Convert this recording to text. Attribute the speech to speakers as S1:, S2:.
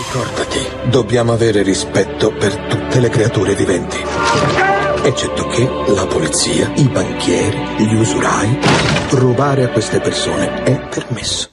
S1: Ricordati, dobbiamo avere rispetto per tutte le creature viventi. Eccetto che la polizia, i banchieri, gli usurai. Rubare a queste persone è permesso.